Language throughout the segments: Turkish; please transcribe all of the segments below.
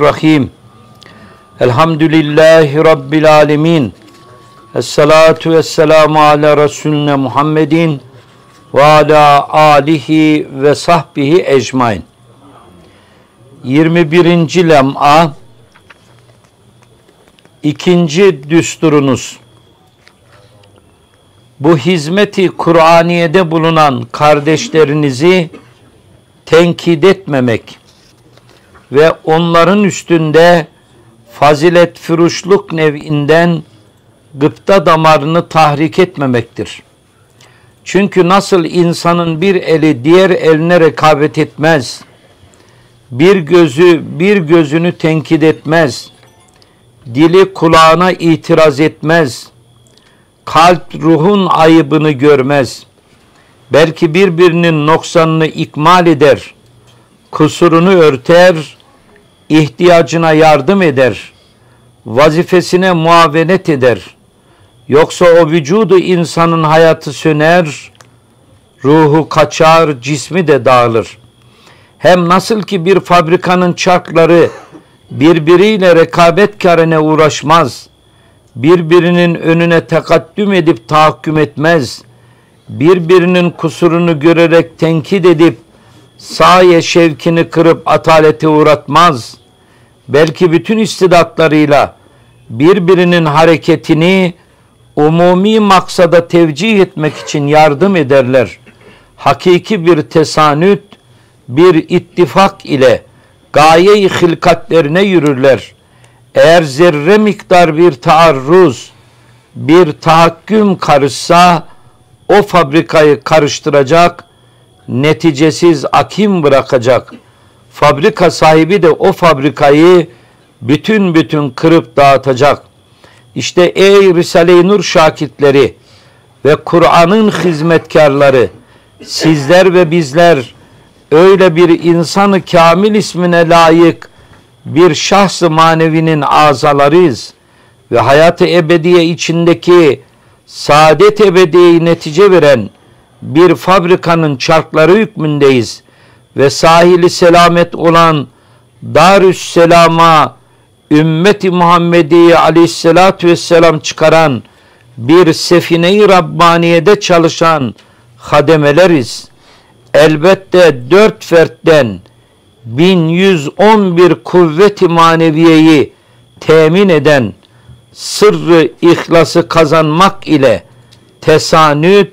Rahim. Elhamdülillahi Rabbil alemin. Esselatu vesselamu ala Resulüne Muhammedin ve ala alihi ve sahbihi ecmain. 21. lem'a ikinci düsturunuz. Bu hizmeti Kur'aniye'de bulunan kardeşlerinizi tenkit etmemek ve onların üstünde fazilet füruşluk nevinden gıpta damarını tahrik etmemektir. Çünkü nasıl insanın bir eli diğer eline rekabet etmez, bir gözü bir gözünü tenkit etmez, dili kulağına itiraz etmez, kalp ruhun ayıbını görmez, belki birbirinin noksanını ikmal eder, kusurunu örter, ihtiyacına yardım eder, vazifesine muavenet eder. Yoksa o vücudu insanın hayatı söner, ruhu kaçar, cismi de dağılır. Hem nasıl ki bir fabrikanın çarkları birbiriyle rekabet karine uğraşmaz, birbirinin önüne tekaddüm edip tahakküm etmez, birbirinin kusurunu görerek tenkit edip saye şevkini kırıp atalete uğratmaz. Belki bütün istidatlarıyla birbirinin hareketini umumi maksada tevcih etmek için yardım ederler. Hakiki bir tesanüt, bir ittifak ile gaye-i hilkatlerine yürürler. Eğer zerre miktar bir taarruz, bir tahakküm karışsa o fabrikayı karıştıracak, neticesiz akim bırakacak. Fabrika sahibi de o fabrikayı bütün bütün kırıp dağıtacak. İşte ey Risale-i Nur şakitleri ve Kur'an'ın hizmetkarları sizler ve bizler öyle bir insanı kamil ismine layık bir şahs-ı manevinin azalarıyız ve hayatı ebediye içindeki saadet ebediyeyi netice veren bir fabrikanın çarkları hükmündeyiz ve sahili selamet olan Darüsselam'a ümmeti Muhammedi aleyhissalatü vesselam çıkaran bir sefine-i Rabbaniye'de çalışan hademeleriz. Elbette dört fertten 1111 kuvveti maneviyeyi temin eden sırrı ihlası kazanmak ile tesanüt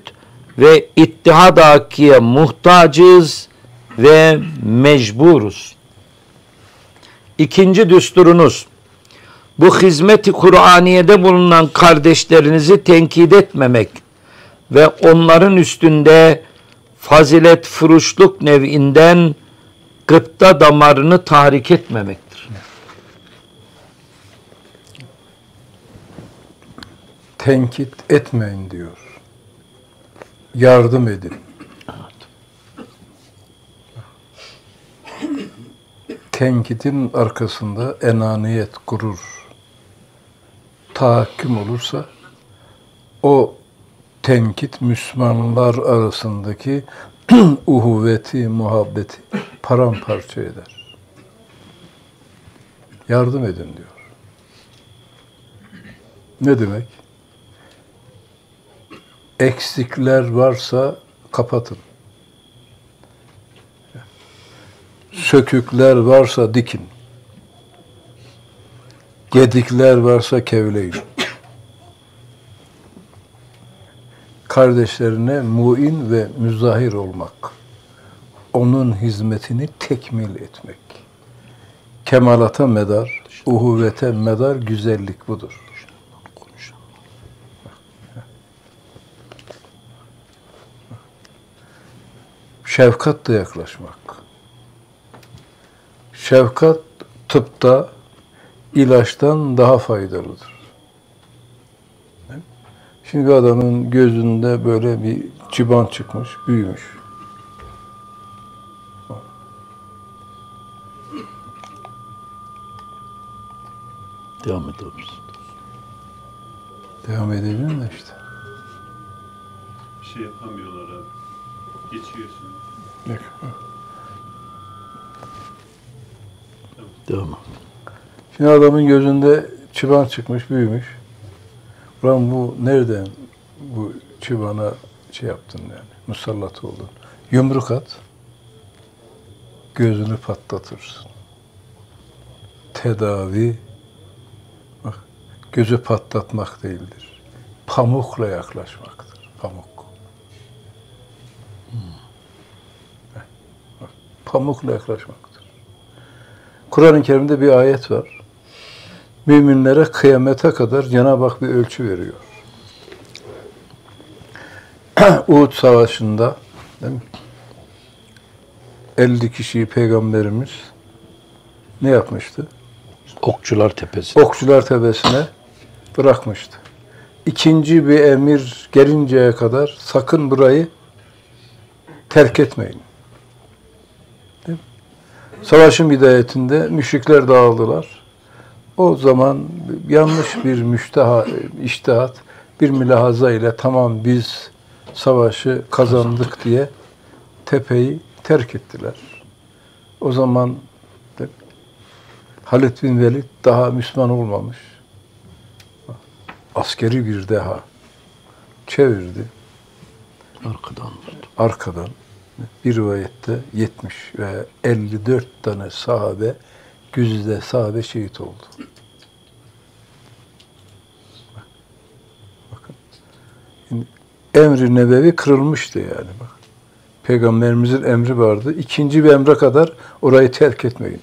ve ittihad hakiye muhtacız ve mecburuz. İkinci düsturunuz bu hizmeti Kur'aniye'de bulunan kardeşlerinizi tenkit etmemek ve onların üstünde fazilet furuşluk nevinden gıpta damarını tahrik etmemektir. Tenkit etmeyin diyor. Yardım edin. Tenkitin arkasında enaniyet, gurur, tahakküm olursa o tenkit Müslümanlar arasındaki uhuvveti, muhabbeti paramparça eder. Yardım edin diyor. Ne demek? Eksikler varsa kapatın. Sökükler varsa dikin. Gedikler varsa kevleyin. Kardeşlerine muin ve müzahir olmak. Onun hizmetini tekmil etmek. Kemalata medar, uhuvvete medar güzellik budur. Şefkatle yaklaşmak. Şefkat tıpta ilaçtan daha faydalıdır. Şimdi bir adamın gözünde böyle bir çıban çıkmış, büyümüş. Devam ediyoruz. Devam edelim de işte. Bir şey yapamıyorlar abi. Geçiyor şimdi. Bak, Devam. Şimdi adamın gözünde çıban çıkmış, büyümüş. Ulan bu nereden bu çıbana şey yaptın yani, musallat oldun. Yumruk at, gözünü patlatırsın. Tedavi, bak, gözü patlatmak değildir. Pamukla yaklaşmaktır. Pamuk. Heh, bak, Pamukla yaklaşmaktır. Kur'an-ı Kerim'de bir ayet var. Müminlere kıyamete kadar Cenab-ı Hak bir ölçü veriyor. Uhud Savaşı'nda değil mi? 50 kişiyi Peygamberimiz ne yapmıştı? Okçular Tepesi. Okçular Tepesi'ne bırakmıştı. İkinci bir emir gelinceye kadar sakın burayı terk etmeyin. Savaşın bidayetinde müşrikler dağıldılar. O zaman yanlış bir müşteha, iştihat, bir mülahaza ile tamam biz savaşı kazandık diye tepeyi terk ettiler. O zaman Halid bin Velid daha Müslüman olmamış. Askeri bir deha çevirdi Arkadan arkadan bir rivayette 70 ve 54 tane sahabe güzide sahabe şehit oldu. Bakın. Şimdi emri nebevi kırılmıştı yani bak. Peygamberimizin emri vardı. İkinci bir emre kadar orayı terk etmeyin.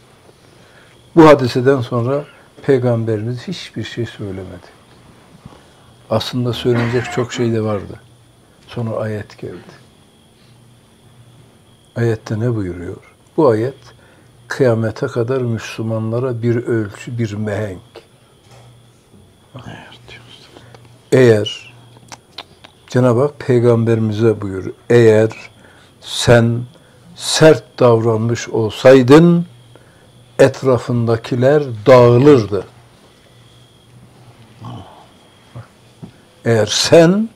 Bu hadiseden sonra Peygamberimiz hiçbir şey söylemedi. Aslında söylenecek çok şey de vardı. Sonra ayet geldi. Ayette ne buyuruyor? Bu ayet kıyamete kadar Müslümanlara bir ölçü, bir mehenk. Eğer Cenab-ı Hak peygamberimize buyur. Eğer sen sert davranmış olsaydın etrafındakiler dağılırdı. Eğer sen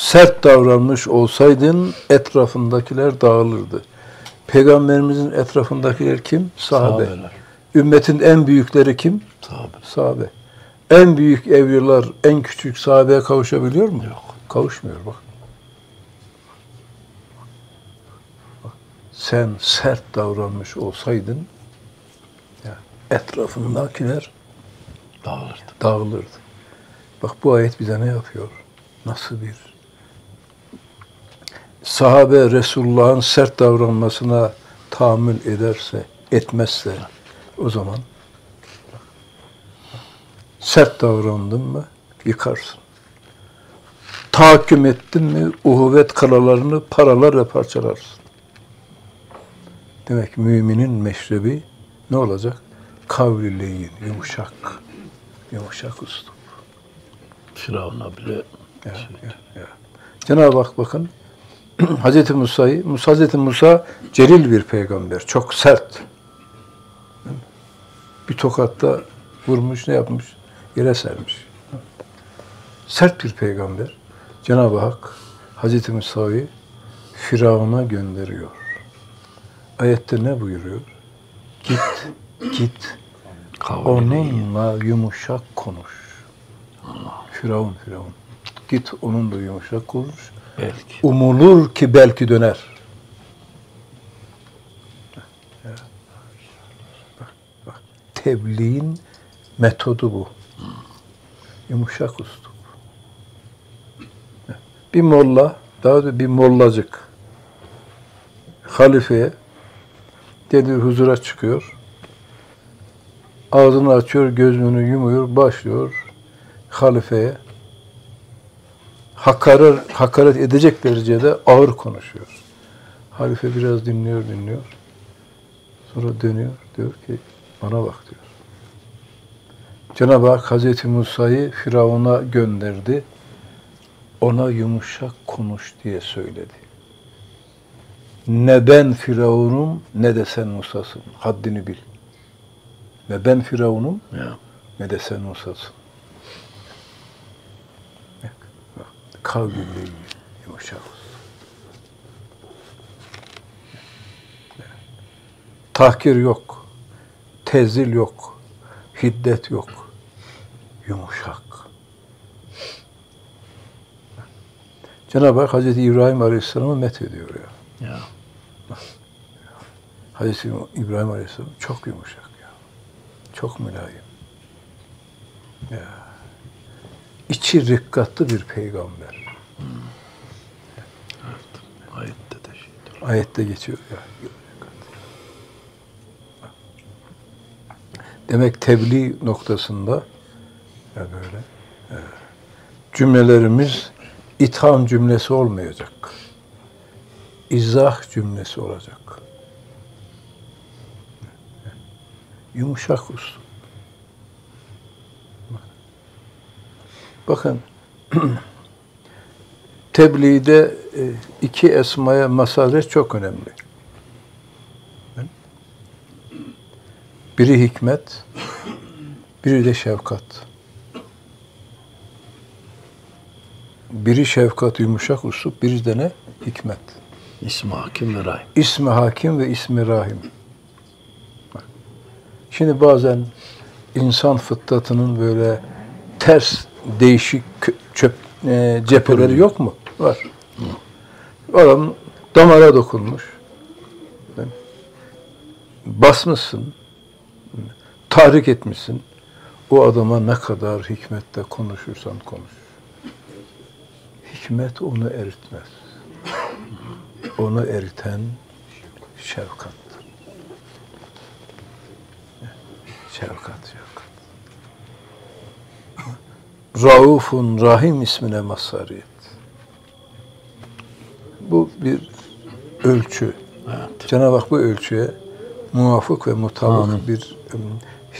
sert davranmış olsaydın etrafındakiler dağılırdı. Peygamberimizin etrafındakiler kim? Sahabe. Sahabeler. Ümmetin en büyükleri kim? Sahabe. Sahabe. En büyük evliyalar en küçük sahabeye kavuşabiliyor mu? Yok. Kavuşmuyor bak. Bak, Sen sert davranmış olsaydın etrafındakiler Dağılırdı. dağılırdı. Bak bu ayet bize ne yapıyor? Nasıl bir sahabe Resulullah'ın sert davranmasına tahammül ederse, etmezse o zaman sert davrandın mı yıkarsın. Tahakküm ettin mi uhuvvet kalalarını paralarla parçalarsın. Demek müminin meşrebi ne olacak? Kavli leyin, yumuşak, yumuşak uslup. Firavun'a bile Ya, ya, ya. Cenab-ı Hak bakın Hz. Musa'yı, Musa, Hz. Musa celil bir peygamber. Çok sert. Bir tokatta vurmuş, ne yapmış? Yere sermiş. Sert bir peygamber. Cenab-ı Hak Hz. Musa'yı Firavun'a gönderiyor. Ayette ne buyuruyor? Git, git. Onunla yumuşak konuş. Firavun, Firavun. Git onunla yumuşak konuş. Belki. Umulur ki belki döner. Bak. Tebliğin metodu bu. Yumuşak uslup. Bir molla, daha da bir mollacık halifeye dedi huzura çıkıyor. Ağzını açıyor, gözünü yumuyor, başlıyor halifeye hakaret, hakaret edecek derecede ağır konuşuyor. Halife biraz dinliyor, dinliyor. Sonra dönüyor, diyor ki bana bak diyor. Cenab-ı Hak Hazreti Musa'yı Firavun'a gönderdi. Ona yumuşak konuş diye söyledi. Ne ben Firavun'um ne de sen Musa'sın. Haddini bil. Ne ben Firavun'um ne de sen Musa'sın. Kavliyle yumuşak olsun. Tahkir yok. Tezil yok. hiddet yok. Yumuşak. Cenab-ı Hak Hazreti İbrahim Aleyhisselam'ı met ediyor ya. Ya. Hazreti İbrahim Aleyhisselam çok yumuşak ya. Çok mülayim. Ya. İçi rikkatlı bir peygamber. Ayette de şeydir. Ayette geçiyor ya. Demek tebliğ noktasında ya böyle e, cümlelerimiz itham cümlesi olmayacak. İzah cümlesi olacak. Yumuşak usul. Bakın tebliğde e, iki esmaya masaret çok önemli. Biri hikmet, biri de şefkat. Biri şefkat, yumuşak usup, biri de ne? Hikmet. İsmi Hakim ve Rahim. İsmi Hakim ve ismi Rahim. Şimdi bazen insan fıtratının böyle ters, değişik çöp, e, cepheleri yok mu? Var. Adam damara dokunmuş. Basmışsın. Tahrik etmişsin. O adama ne kadar hikmetle konuşursan konuş. Hikmet onu eritmez. Onu eriten şefkat. Şefkat, şefkat. Raufun Rahim ismine mazhariyet. Bu bir ölçü. Evet. Cenab-ı Hak bu ölçüye muvafık ve mutabık Amin. bir ım,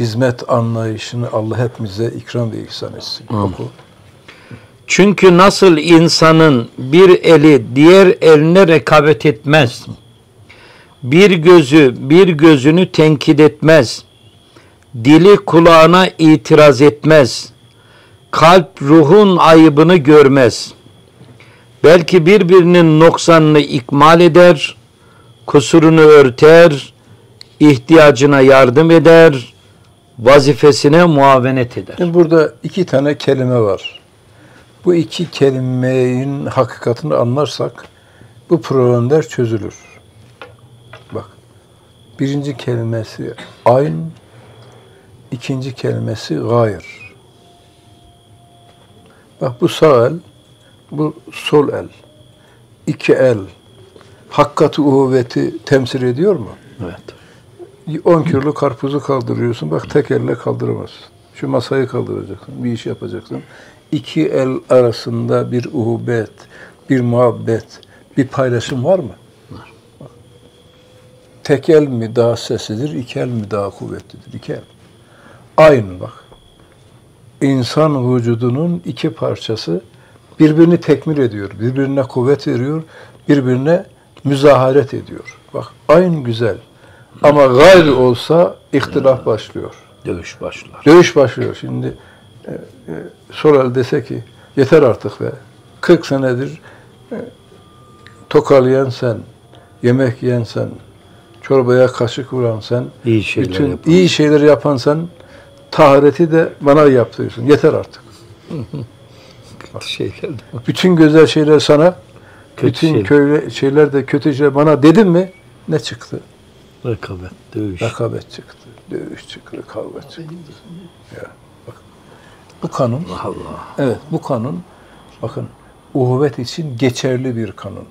hizmet anlayışını Allah hepimize ikram ve ihsan etsin. Oku. Çünkü nasıl insanın bir eli diğer eline rekabet etmez. Bir gözü bir gözünü tenkit etmez. Dili kulağına itiraz etmez. Kalp ruhun ayıbını görmez. Belki birbirinin noksanını ikmal eder, kusurunu örter, ihtiyacına yardım eder, vazifesine muavenet eder. Şimdi burada iki tane kelime var. Bu iki kelimenin hakikatini anlarsak bu problemler çözülür. Bak. Birinci kelimesi ayn, ikinci kelimesi gayr. Bak bu sağ el, bu sol el. İki el. Hakikati uhuvveti temsil ediyor mu? Evet. 10 kiloluk karpuzu kaldırıyorsun. Bak tek elle kaldıramazsın. Şu masayı kaldıracaksın. Bir iş yapacaksın. İki el arasında bir uhubet, bir muhabbet, bir paylaşım var mı? Var. Tek el mi daha seslidir, iki el mi daha kuvvetlidir? İki el. Aynı bak. İnsan vücudunun iki parçası birbirini tekmil ediyor, birbirine kuvvet veriyor, birbirine müzaharet ediyor. Bak aynı güzel. Ama gayri olsa ihtilaf başlıyor. Dövüş başlar. Dövüş başlıyor. Şimdi e, e, Soral dese ki yeter artık be. 40 senedir e, tokalayan sen, yemek yiyen sen, çorbaya kaşık vuran sen, İyi şeyler bütün yapan iyi şeyleri yapan sen, tahareti de bana yaptırıyorsun. Yeter artık. de var. Bütün güzel şeyler sana, Kötü bütün şeyler. köyle şeyler de kötü şeyler bana dedin mi? Ne çıktı? Rekabet, dövüş. Rekabet çıktı, dövüş çıktı, kavga çıktı. Ya, bak. Bu kanun, Allah. evet bu kanun, bakın uhuvvet için geçerli bir kanun.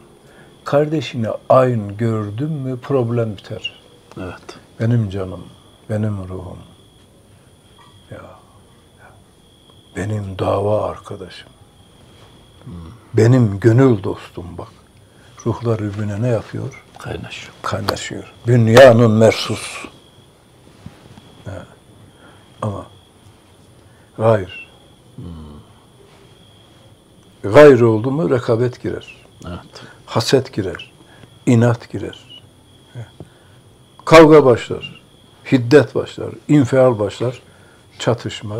Kardeşini aynı gördün mü problem biter. Evet. Benim canım, benim ruhum. Ya, ya. Benim dava arkadaşım. Benim gönül dostum bak. Ruhlar birbirine ne yapıyor? Kaynaşıyor. kaynaşıyor. Dünyanın mersus. Ha. Ama gayr. Gayr oldu mu rekabet girer. Evet. Haset girer. inat girer. Kavga başlar. Hiddet başlar. infial başlar. Çatışma.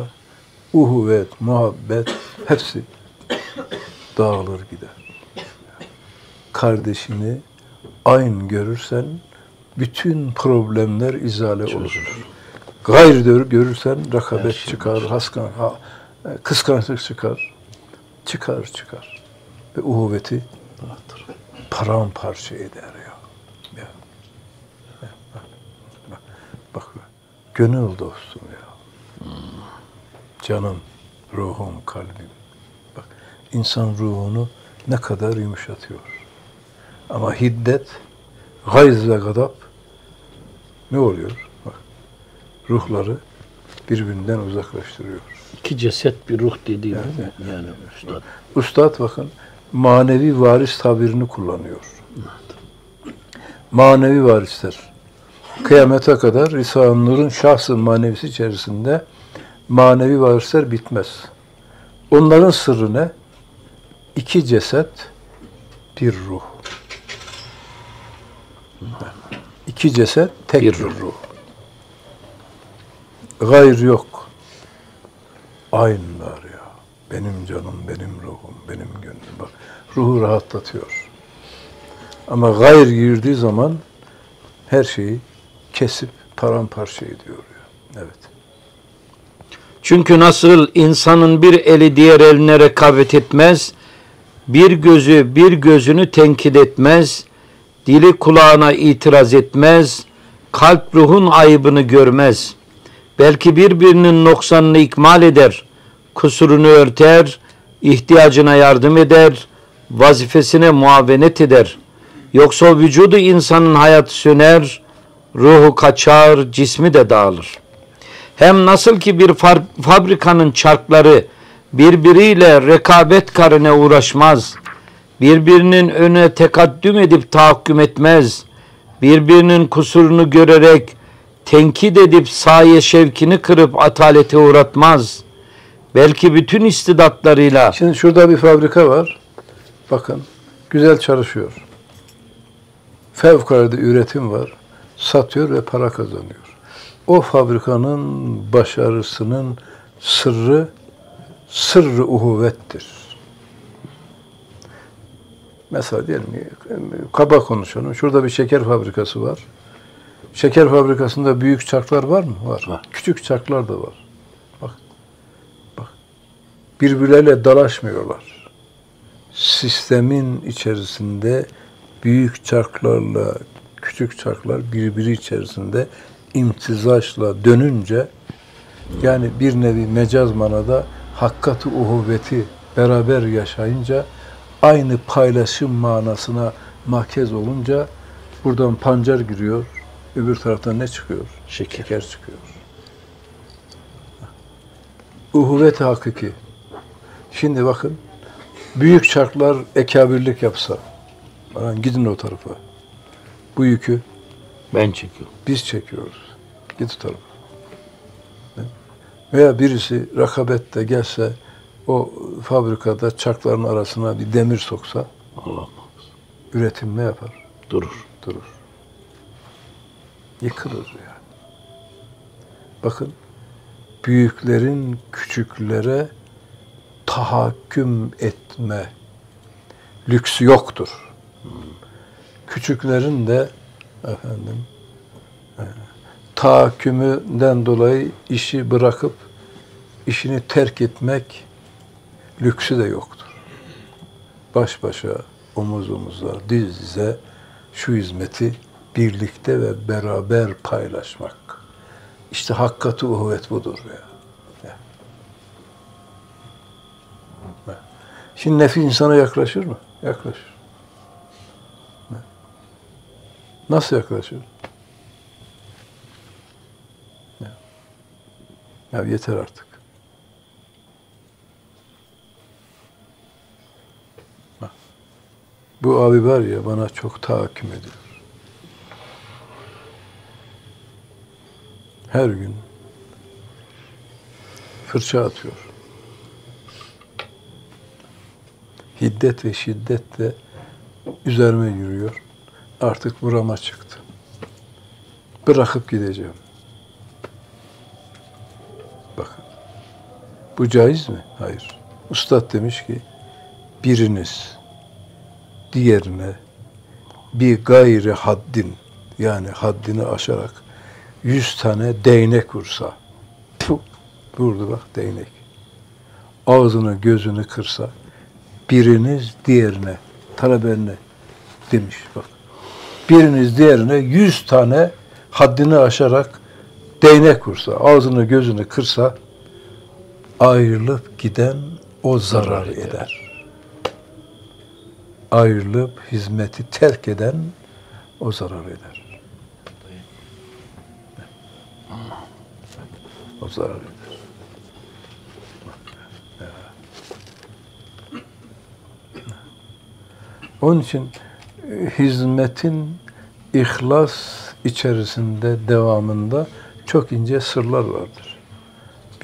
Uhuvvet, muhabbet hepsi dağılır gider. Kardeşini aynı görürsen bütün problemler izale olur. Gayr gör- görürsen rakabet şey çıkar, haskan, ha, kıskançlık çıkar. Çıkar çıkar. Ve uhuvveti paramparça eder ya. ya. ya bak, bak, bak, gönül dostum ya. Canım, ruhum, kalbim. Bak, insan ruhunu ne kadar yumuşatıyor. Ama hiddet, gayz ve gadap ne oluyor? Bak, ruhları birbirinden uzaklaştırıyor. İki ceset bir ruh dediğim Yani. yani üstad. Üstad bakın manevi varis tabirini kullanıyor. Manevi varisler. Kıyamete kadar Risale-i Nur'un şahsı manevisi içerisinde manevi varisler bitmez. Onların sırrı ne? İki ceset, bir ruh. İki ceset, tek bir Bir ruh. Gayr yok. Aynılar ya. Benim canım, benim ruhum, benim gönlüm. Bak ruhu rahatlatıyor. Ama gayr girdiği zaman her şeyi kesip paramparça ediyor. Çünkü nasıl insanın bir eli diğer eline rekabet etmez, bir gözü bir gözünü tenkit etmez, dili kulağına itiraz etmez, kalp ruhun ayıbını görmez. Belki birbirinin noksanını ikmal eder, kusurunu örter, ihtiyacına yardım eder, vazifesine muavenet eder. Yoksa vücudu insanın hayatı söner, ruhu kaçar, cismi de dağılır. Hem nasıl ki bir fabrikanın çarkları birbiriyle rekabet karine uğraşmaz, birbirinin önüne tekaddüm edip tahakküm etmez, birbirinin kusurunu görerek tenkit edip saye şevkini kırıp atalete uğratmaz. Belki bütün istidatlarıyla Şimdi şurada bir fabrika var. Bakın güzel çalışıyor. Fevkalade üretim var. Satıyor ve para kazanıyor. O fabrikanın başarısının sırrı sırrı uhuvvettir. Mesela diyelim kaba konuşalım. Şurada bir şeker fabrikası var. Şeker fabrikasında büyük çarklar var mı? Var. Var. Küçük çarklar da var. Bak. Bak. Birbirleriyle dalaşmıyorlar. Sistemin içerisinde büyük çarklarla küçük çarklar birbiri içerisinde imtizaçla dönünce yani bir nevi mecaz manada hakkat-ı uhuvveti beraber yaşayınca aynı paylaşım manasına mahkez olunca buradan pancar giriyor, öbür taraftan ne çıkıyor? Şeker. Şeker çıkıyor. Uhuvvet hakiki. Şimdi bakın, büyük çarklar ekabirlik yapsa, gidin o tarafa. Bu yükü Ben çekiyorum. biz çekiyoruz. Git tarafa. Veya birisi rakabette gelse, o fabrikada çarkların arasına bir demir soksa, Allah muhafaza. üretim ne yapar? Durur. durur. Yıkılır yani. Bakın büyüklerin küçüklere tahakküm etme lüksü yoktur. Küçüklerin de efendim e, tahakkümünden dolayı işi bırakıp işini terk etmek lüksü de yoktur. Baş başa, omuz omuza, diz dize şu hizmeti birlikte ve beraber paylaşmak. İşte hakikati uhuvvet budur. Ya. Şimdi nefis insana yaklaşır mı? Yaklaşır. Ya. Nasıl yaklaşır? Ya. yeter artık. Bu abi var ya bana çok tahakküm ediyor. Her gün fırça atıyor. Hiddet ve şiddetle üzerime yürüyor. Artık burama çıktı. Bırakıp gideceğim. Bakın. Bu caiz mi? Hayır. Ustad demiş ki biriniz diğerine bir gayri haddin yani haddini aşarak yüz tane değnek vursa. Vurdu bak değnek. Ağzını gözünü kırsa. Biriniz diğerine, talebenine demiş bak. Biriniz diğerine yüz tane haddini aşarak değnek vursa, ağzını gözünü kırsa ayrılıp giden o zarar eder. Ayrılıp hizmeti terk eden o zarar eder. O zarar eder. Onun için hizmetin ihlas içerisinde devamında çok ince sırlar vardır.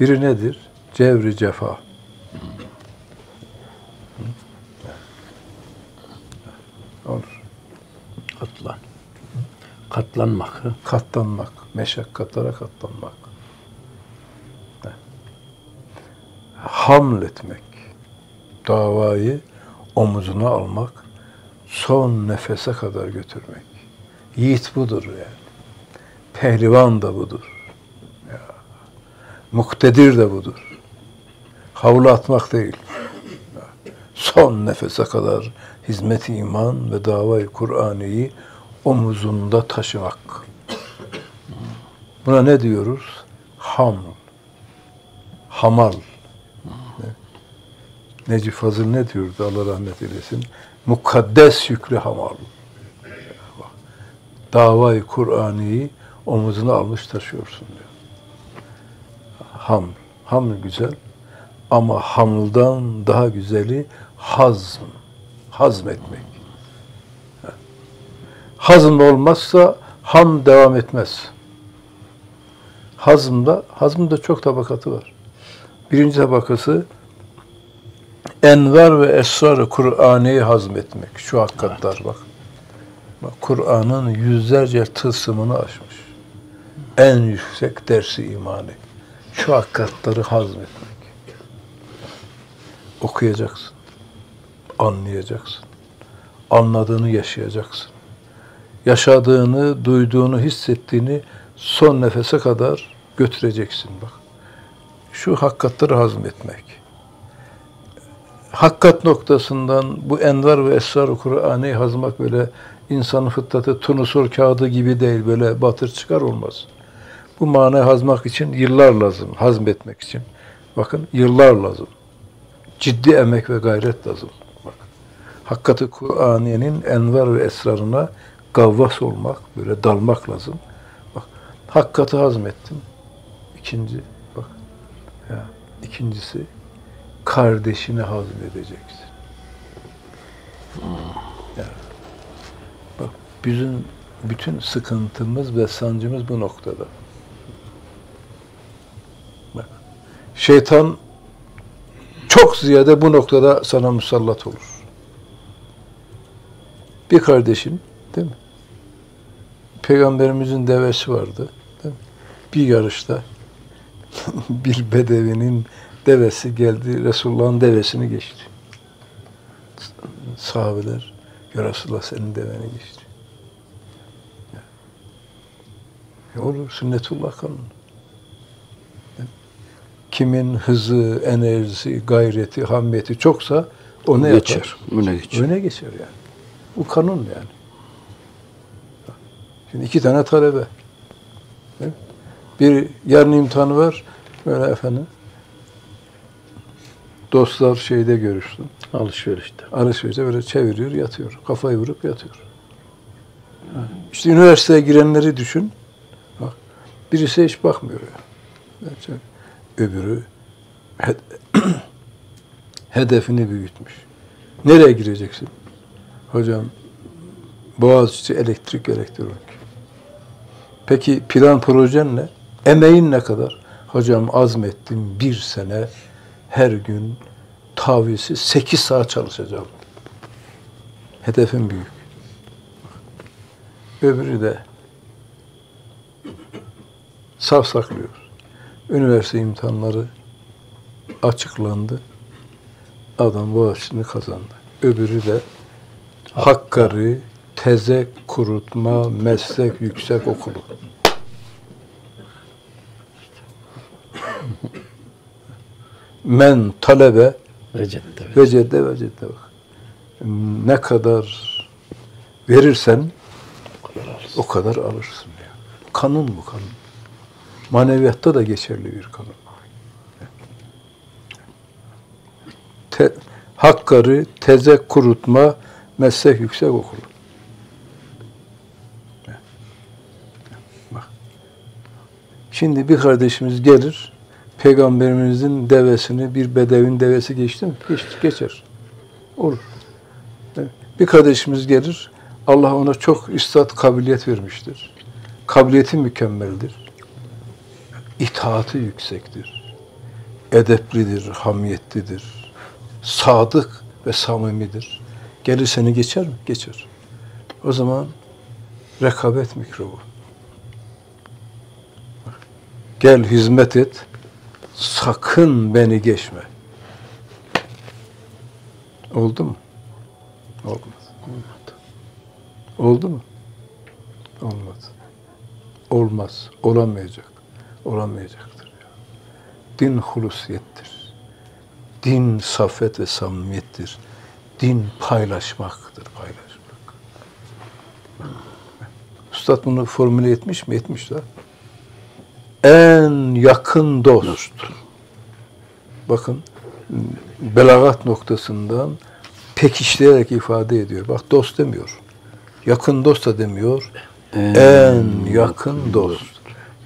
Biri nedir? Cevri cefa. Olur. Katlan. Katlanmak. Katlanmak, meşakkatlara katlanmak. Hamletmek, davayı omuzuna almak, son nefese kadar götürmek. Yiğit budur yani. Pehlivan da budur. Ya. Muktedir de budur. Havlu atmak değil. Ya. Son nefese kadar hizmet-i iman ve davayı Kur'an'ı omuzunda taşımak. Buna ne diyoruz? Ham. Hamal. Ne? Necip Fazıl ne diyordu Allah rahmet eylesin? Mukaddes yüklü hamal. Davayı Kur'an'ı omuzuna almış taşıyorsun diyor. Ham. Ham güzel ama hamldan daha güzeli hazm. Hazmetmek. Hazım olmazsa ham devam etmez. Hazımda, hazımda çok tabakatı var. Birinci tabakası envar ve esrar-ı Kur'an'ı hazmetmek. Şu hakikatler bak. bak Kur'an'ın yüzlerce tılsımını aşmış. En yüksek dersi imani. Şu hakikatları hazmetmek. Okuyacaksın. Anlayacaksın. Anladığını yaşayacaksın yaşadığını, duyduğunu, hissettiğini son nefese kadar götüreceksin bak. Şu hakikatleri hazmetmek. Hakkat noktasından bu envar ve esrar Kur'an'ı hazmak böyle insanın fıtratı tunusur kağıdı gibi değil böyle batır çıkar olmaz. Bu manayı hazmak için yıllar lazım, hazmetmek için. Bakın yıllar lazım. Ciddi emek ve gayret lazım. Bak. Hakikati Kur'aniyenin envar ve esrarına gavvas olmak, böyle dalmak lazım. Bak, hakikati hazmettim. İkinci, bak, ya, ikincisi, kardeşini hazmedeceksin. Ya, bak, bizim bütün sıkıntımız ve sancımız bu noktada. Bak, şeytan çok ziyade bu noktada sana musallat olur. Bir kardeşin, değil mi? Peygamberimizin devesi vardı. Değil mi? Bir yarışta bir bedevinin devesi geldi, Resulullah'ın devesini geçti. Sahabeler, ya Resulullah senin deveni geçti. Ya olur, sünnetullah kanunu. Kimin hızı, enerjisi, gayreti, hamiyeti çoksa o ne Geçer. yapar? Öne geçer. Öne geçer yani. Bu kanun yani. Şimdi iki tane talebe. Bir yarın imtihanı var. Böyle efendim. Dostlar şeyde görüştüm. Alışverişte. Alışverişte böyle çeviriyor, yatıyor. Kafayı vurup yatıyor. İşte üniversiteye girenleri düşün. Bak. Birisi hiç bakmıyor ya. Bence Öbürü hed- hedefini büyütmüş. Nereye gireceksin? Hocam Boğaziçi elektrik elektronik. Peki plan projen ne? Emeğin ne kadar? Hocam azmettim bir sene her gün tavizsiz 8 saat çalışacağım. Hedefim büyük. Öbürü de saf saklıyor. Üniversite imtihanları açıklandı. Adam Boğaziçi'ni kazandı. Öbürü de Hakkari Tezek Kurutma Meslek Yüksek Okulu. Men talebe Recep'te. vecede vecede bak. Ne kadar verirsen o kadar alırsın. Ya. Kanun bu kanun. Maneviyatta da geçerli bir kanun. Te, Hakkari teze kurutma meslek yüksek okulu. Bak. Şimdi bir kardeşimiz gelir, peygamberimizin devesini, bir bedevin devesi geçti mi? Geçti, geçer. Olur. Bir kardeşimiz gelir, Allah ona çok üstad kabiliyet vermiştir. Kabiliyeti mükemmeldir. İtaati yüksektir. Edeplidir, hamiyetlidir. Sadık ve samimidir. Gelir seni geçer mi? Geçer. O zaman rekabet mikrobu. Gel hizmet et, sakın beni geçme. Oldu mu? Olmaz. Oldu mu? Olmaz. Olmaz. Olamayacak. Olamayacaktır. ya. Din hulusiyettir. Din safet ve samimiyettir. Din paylaşmaktır. Paylaşmak. Üstad bunu formüle etmiş mi? Etmiş de. En yakın dost. Bakın belagat noktasından pekiştirerek ifade ediyor. Bak dost demiyor. Yakın dost da demiyor. En, yakın dost.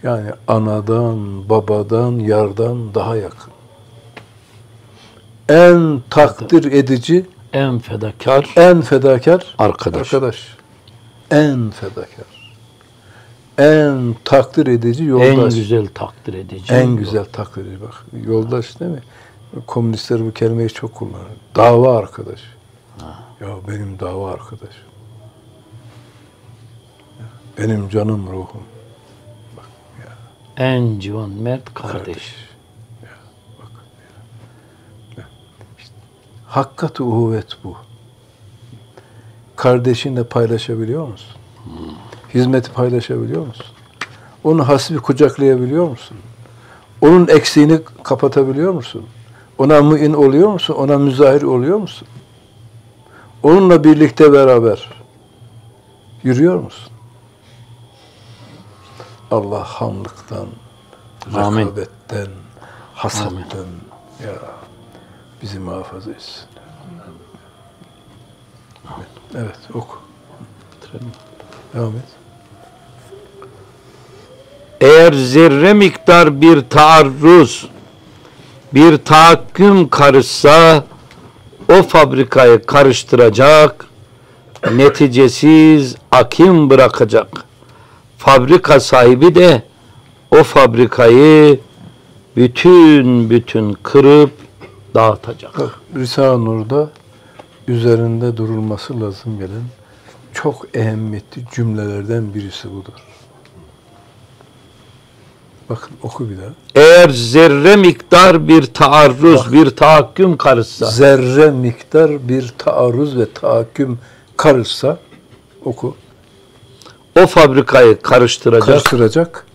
Yani anadan, babadan, yardan daha yakın. En takdir edici, En fedakar en fedakar arkadaş. arkadaş. En fedakar. En takdir edici yoldaş. En güzel takdir edici. En güzel takdir edici. Bak yoldaş değil mi? Komünistler bu kelimeyi çok kullanır. Dava arkadaş. Ya benim dava arkadaşım. Benim canım ruhum. En civan mert kardeş. Ya, bak. Ya. İşte, Hakkat-ı uhuvvet bu. Kardeşinle paylaşabiliyor musun? Hizmeti paylaşabiliyor musun? Onun hasbi kucaklayabiliyor musun? Onun eksiğini kapatabiliyor musun? Ona müin oluyor musun? Ona müzahir oluyor musun? Onunla birlikte beraber yürüyor musun? Allah hamlıktan, Amin. rekabetten, hasatten ya bizi muhafaza etsin. Evet, oku. Devam et. Eğer zerre miktar bir taarruz, bir tahakküm karışsa o fabrikayı karıştıracak, neticesiz akim bırakacak. Fabrika sahibi de o fabrikayı bütün bütün kırıp dağıtacak. Risale-i Nur'da üzerinde durulması lazım gelen çok ehemmiyetli cümlelerden birisi budur. Bakın oku bir daha. Eğer zerre miktar bir taarruz, bir tahakküm karışsa Zerre miktar bir taarruz ve tahakküm karışsa oku. o fabrikayı karıştıracak, Karıştıracak,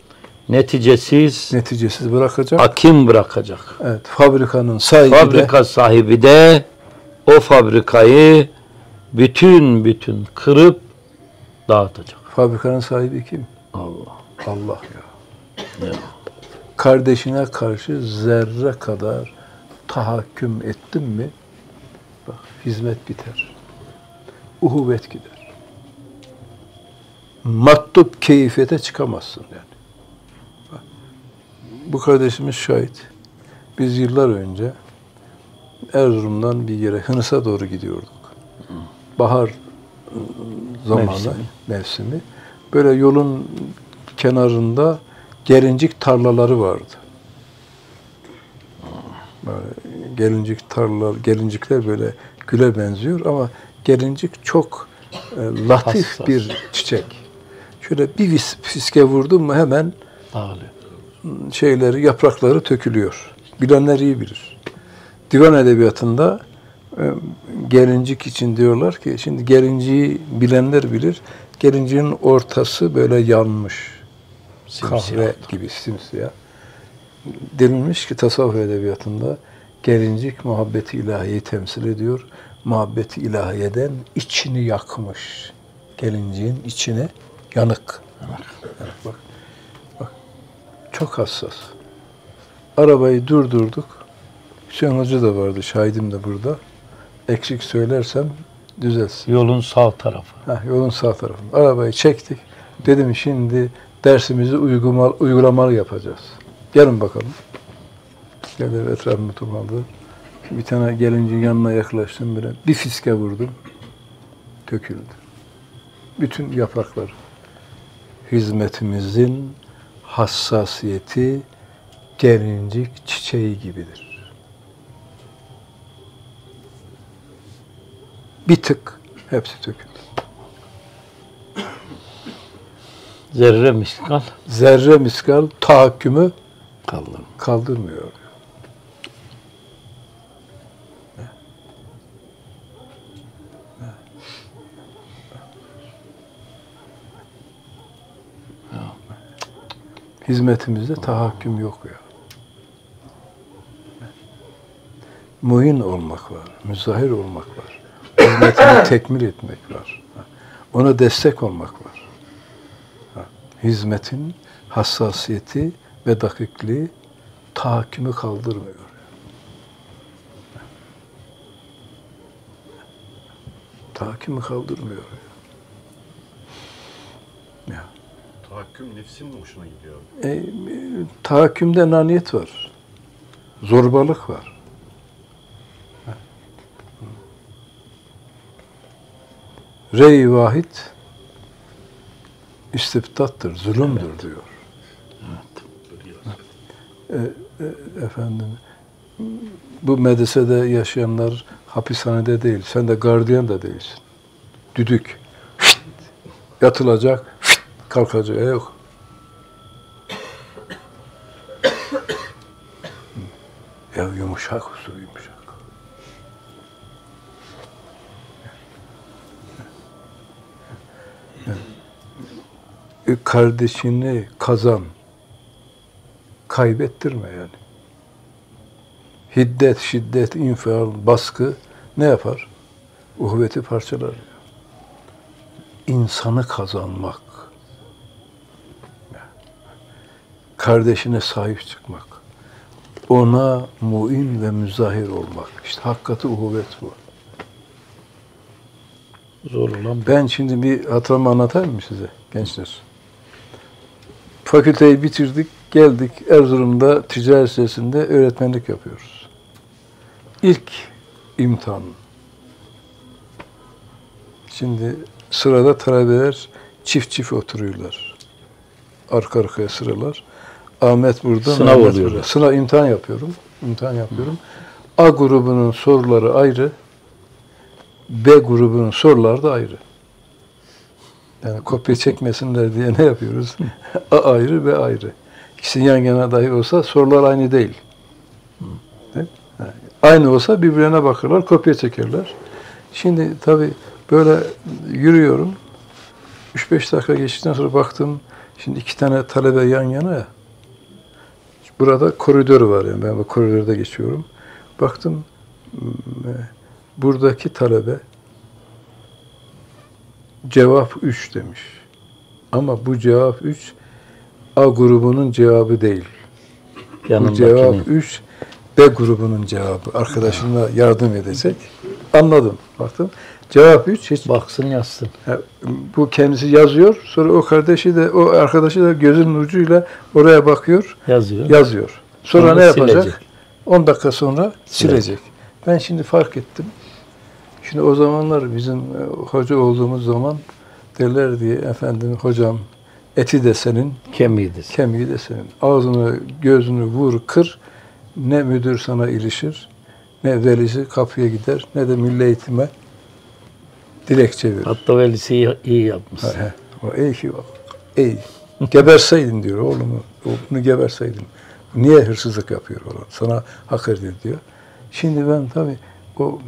neticesiz neticesiz bırakacak. akim bırakacak. Evet, fabrikanın sahibi de Fabrika sahibi de o fabrikayı bütün bütün kırıp dağıtacak. fabrikanın sahibi kim? Allah. Allah ya. Kardeşine karşı zerre kadar tahakküm ettin mi? Bak hizmet biter. Uhuvvet gider. Matlup keyfiyete çıkamazsın yani. Bak, bu kardeşimiz şahit. Biz yıllar önce Erzurum'dan bir yere Hınıs'a doğru gidiyorduk. Bahar zamanı, Mevsimi. mevsimi. Böyle yolun kenarında gelincik tarlaları vardı. Böyle gelincik tarlalar, gelincikler böyle güle benziyor ama gelincik çok e, latif Hassas. bir çiçek. Şöyle bir fiske vurdun mu hemen Dağılıyor. şeyleri, yaprakları tökülüyor. Bilenler iyi bilir. Divan edebiyatında e, gelincik için diyorlar ki, şimdi gelinciyi bilenler bilir. Gelinciğin ortası böyle yanmış. Simsiyah. Kahve gibi simsiyah. denilmiş ki tasavvuf edebiyatında gelincik muhabbeti ilahiyi temsil ediyor. Muhabbeti ilahiyeden içini yakmış. Gelinciğin içine yanık. Yanık bak. Bak. Çok hassas. Arabayı durdurduk. Hüseyin Hoca da vardı. Şahidim de burada. Eksik söylersem düzelsin. Yolun sağ tarafı. Heh, yolun sağ tarafında. Arabayı çektik. Dedim şimdi dersimizi uygulamalı, uygulamalı yapacağız. Gelin bakalım. Geldi etrafımı topladı. Bir tane gelincin yanına yaklaştım böyle. Bir fiske vurdum. Döküldü. Bütün yapraklar. Hizmetimizin hassasiyeti gelincik çiçeği gibidir. Bir tık hepsi döküldü. Zerre miskal zerre miskal tahakkümü kaldım. kaldırmıyor. Hizmetimizde tahakküm yok ya. Muhin olmak var, müzahir olmak var. Hizmetini tekmil etmek var. Ona destek olmak var hizmetin hassasiyeti ve dakikliği tahakkümü kaldırmıyor. Tahakkümü kaldırmıyor. Ya. Tahakküm nefsin mi hoşuna gidiyor? E, e, tahakkümde naniyet var. Zorbalık var. Rey vahid istibdattır, zulümdür diyor. E, e, efendim bu medresede yaşayanlar hapishanede değil. Sen de gardiyan da değilsin. Düdük. Şşt! Yatılacak. Şşt! Kalkacak. E yok. ya yumuşak usul yumuşak. Kardeşini kazan. Kaybettirme yani. Hiddet, şiddet, infial, baskı ne yapar? Uhveti parçalar. İnsanı kazanmak. Kardeşine sahip çıkmak. Ona muin ve müzahir olmak. İşte hakikati uhuvvet bu. Zor olan Ben şimdi bir hatamı anlatayım mı size gençler? Fakülteyi bitirdik, geldik Erzurum'da ticaret sitesinde öğretmenlik yapıyoruz. İlk imtihan. Şimdi sırada talebeler çift çift oturuyorlar. Arka arkaya sıralar. Ahmet burada, Sınav Mehmet oluyor. burada. Sınav imtihan yapıyorum. İmtihan yapıyorum. A grubunun soruları ayrı. B grubunun soruları da ayrı. Yani kopya çekmesinler diye ne yapıyoruz? A ayrı, B ayrı. İkisi yan yana dahi olsa sorular aynı değil. Değil? Ha, Aynı olsa birbirine bakırlar, kopya çekerler. Şimdi tabii böyle yürüyorum. 3-5 dakika geçtikten sonra baktım. Şimdi iki tane talebe yan yana ya. Burada koridor var yani ben bu koridorda geçiyorum. Baktım m- buradaki talebe cevap 3 demiş. Ama bu cevap 3 A grubunun cevabı değil. Bu yanındakini. cevap 3 B grubunun cevabı. Arkadaşına yardım edecek. Anladım. Baktım. Cevap 3 hiç Baksın yazsın. Bu kendisi yazıyor. Sonra o kardeşi de o arkadaşı da gözünün ucuyla oraya bakıyor, Yazıyor. yazıyor. Sonra, Sonra ne yapacak? silecek. 10 dakika sonra silecek. Silecek. Ben şimdi fark ettim. Şimdi o zamanlar bizim e, hoca olduğumuz zaman derler diye efendim hocam eti de senin, Kemiğidir. kemiği de senin. Ağzını, gözünü vur, kır. Ne müdür sana ilişir, ne velisi kapıya gider, ne de milli eğitime dilekçe verir. Hatta velisi iyi, iyi yapmış. Ha, he. O iyi ki bak. İyi. Geberseydin diyor oğlumu. Bunu geberseydin. Niye hırsızlık yapıyor falan. Sana hak ediyor diyor. Şimdi ben tabii o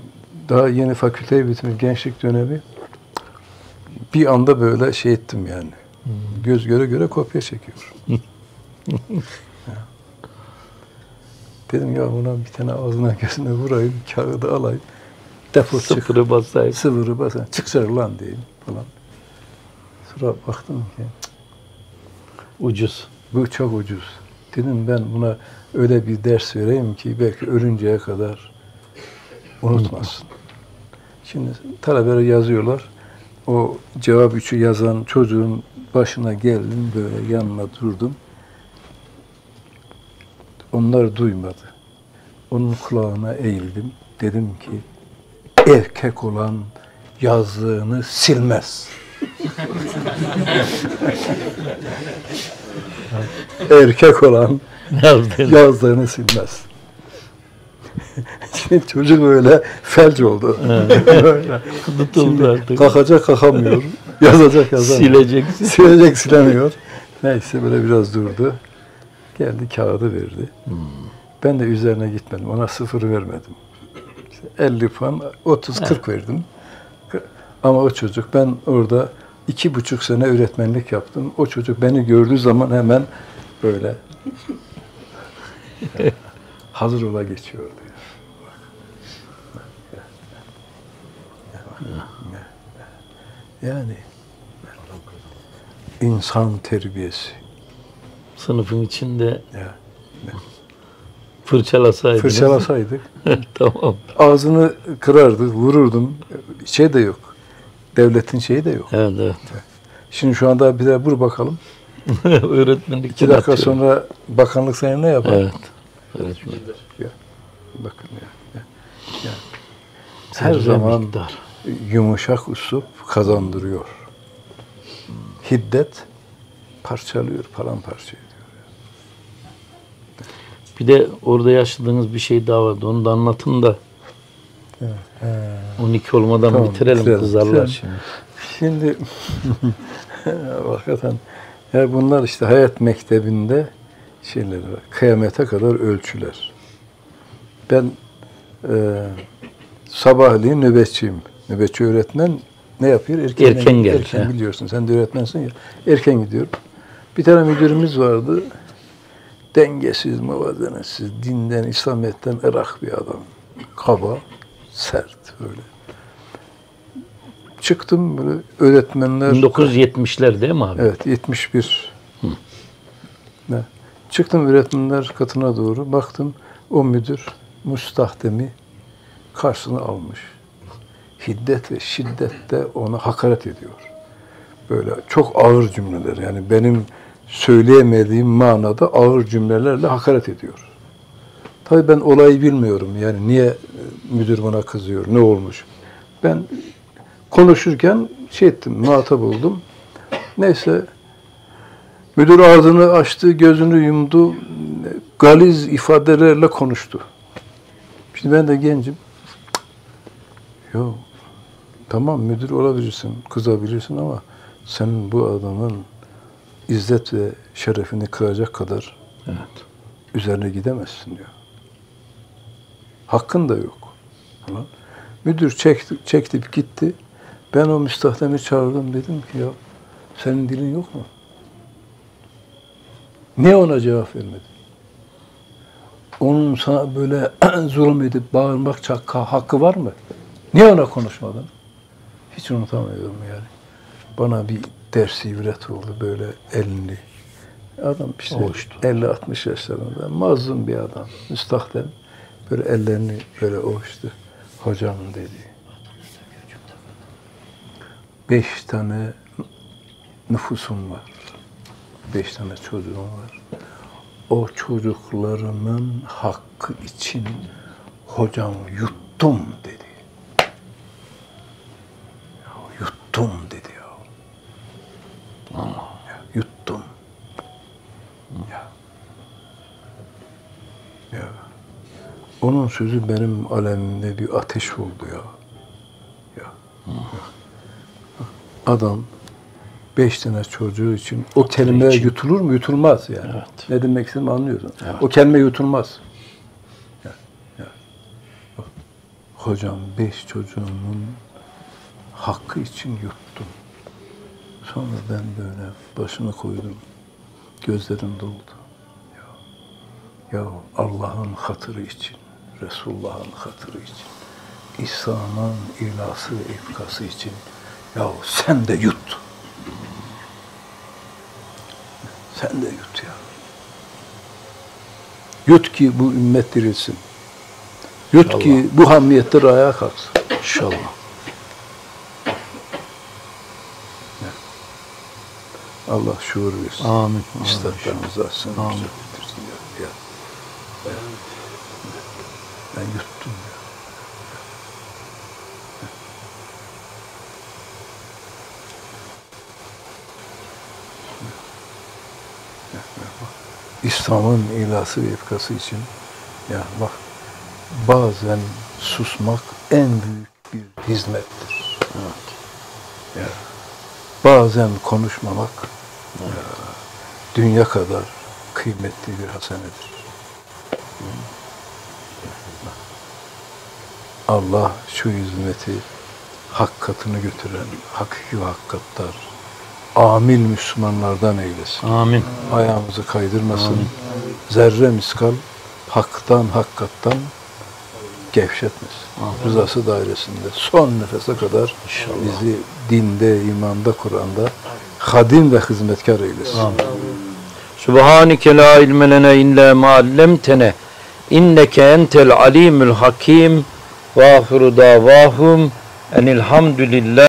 daha yeni fakülteyi bitirmiş gençlik dönemi bir anda böyle şey ettim yani. Göz göre göre kopya çekiyor. Dedim ya buna bir tane ağzına gözüne vurayım, kağıdı alayım. Defol çık. Sıfırı basayım. Sıvırı basın. Çık lan diyeyim falan. Sonra baktım ki Ucuz. bu çok ucuz. Dedim ben buna öyle bir ders vereyim ki belki ölünceye kadar unutmasın. Şimdi talebeler yazıyorlar. O cevap üçü yazan çocuğun başına geldim böyle yanına durdum. Onlar duymadı. Onun kulağına eğildim. Dedim ki erkek olan yazdığını silmez. erkek olan yazdığını silmez. Şimdi çocuk öyle felç oldu. Tutuldu artık. Kalkacak kalkamıyor. Yazacak yazamıyor. Sileceksin. Silecek silemiyor. Neyse böyle biraz durdu. Geldi kağıdı verdi. Ben de üzerine gitmedim. Ona sıfır vermedim. İşte 50 puan, 30-40 verdim. Ama o çocuk ben orada iki buçuk sene öğretmenlik yaptım. O çocuk beni gördüğü zaman hemen böyle hazır ola geçiyordu. Yani insan terbiyesi. Sınıfın içinde Ya. fırçalasaydınız. Fırçalasaydık tamam. ağzını kırardık, vururdum. Şey de yok. Devletin şeyi de yok. Evet evet. Şimdi şu anda bir de vur bakalım. Öğretmenlik İki dakika sonra bakanlık seni ne yapar? Evet. Öğretmen. Bakın ya. ya. ya. Her Zerre zaman miktar. Yumuşak usup kazandırıyor. Hiddet parçalıyor, paramparça ediyor. Bir de orada yaşadığınız bir şey daha vardı. Onu da anlatın da. 12 olmadan Tamam, bitirelim. bitirelim. Kızarlar şimdi. Şimdi hakikaten ya bunlar işte hayat mektebinde şeyler var. Kıyamete kadar ölçüler. Ben e, sabahleyin nöbetçiyim. Nöbetçi öğretmen ne yapıyor? Erken, Erken gelir, Erken he. biliyorsun. Sen de öğretmensin ya. Erken gidiyorum. Bir tane müdürümüz vardı. Dengesiz, muvazenetsiz, dinden, İslamiyet'ten ırak bir adam. Kaba, sert böyle. Çıktım böyle öğretmenler... 1970'ler değil mi abi? Evet, 71. Ne? Çıktım öğretmenler katına doğru. Baktım o müdür müstahdemi karşısına almış. Hiddet ve şiddette ona hakaret ediyor. Böyle çok ağır cümleler. Yani benim söyleyemediğim manada ağır cümlelerle hakaret ediyor. Tabii ben olayı bilmiyorum. Yani niye e, müdür bana kızıyor, ne olmuş. Ben konuşurken şey ettim, muhatap oldum. Neyse, müdür ağzını açtı, gözünü yumdu, galiz ifadelerle konuştu. Şimdi ben de gencim. Yok, tamam müdür olabilirsin, kızabilirsin ama senin bu adamın izzet ve şerefini kıracak kadar Evet. üzerine gidemezsin diyor. Hakkın da yok. Falan. Müdür çekti, çekti gitti. Ben o müstahdemi çağırdım dedim ki ya senin dilin yok mu? Niye ona cevap vermedin? Onun sana böyle zulüm edip bağırmak çakka hakkı var mı? Niye ona konuşmadın? Hiç unutamıyorum yani. Bana bir ders ibret oldu böyle elini. Adam işte Ovuştu. 50-60 yaşlarında mazlum bir adam. Müstahdem. Böyle ellerini böyle ovuştu. Hocam dedi. Beş tane nüfusum var. Beş tane çocuğum var. O çocuklarımın hakkı için hocam yuttum dedi. Ya, yuttum dedi ya. Ya, yuttum. Ya. Ya. Onun sözü benim alemimde bir ateş oldu ya. Ya. Adam beş tane çocuğu için o kelime için. yutulur mu? Yutulmaz yani. Evet. Ne demek istediğimi anlıyorsun. Evet. O kelime yutulmaz. Ya, ya. Hocam beş çocuğumun hakkı için yuttum. Sonra ben böyle başını koydum. Gözlerim doldu. Ya. Ya Allah'ın hatırı için, Resulullah'ın hatırı için, İsa'nın ilası, ifkası için ya sen de yut. Sen de yut ya. Yut ki bu ümmet dirilsin. Yut ki bu hamiyetler ayağa kalksın. İnşallah. Allah şuur versin. Amin. İstatlarımızı açsın. Amin. güzel bitirsin ya. ya. Ben, ben yuttum ya. İslam'ın ilası ve ifkası için ya bak bazen susmak en büyük bir hizmettir. Ya, bazen konuşmamak ya, dünya kadar kıymetli bir hasenedir. Allah şu hizmeti hakkatını götüren hakiki ve hakkattar, amil Müslümanlardan eylesin Amin. ayağımızı kaydırmasın. Zerre miskal haktan hakikattan gevşetmesin. Rızası dairesinde son nefese kadar bizi dinde, imanda, Kur'an'da hadim ve hizmetkar eylesin. Subhaneke la ilme lena illa ma allamtena inneke entel alimul hakim ve ahiru davahum enilhamdülillah